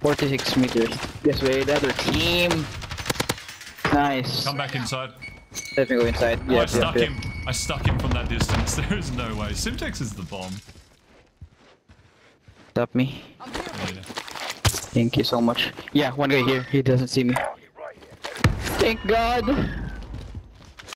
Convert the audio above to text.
46 meters. This way, the other team. Nice. Come back inside. Let me go inside. Oh, I stuck him. I stuck him from that distance. There is no way. Semtex is the bomb. Stop me. Thank you so much. Yeah, one guy here. He doesn't see me. Thank God.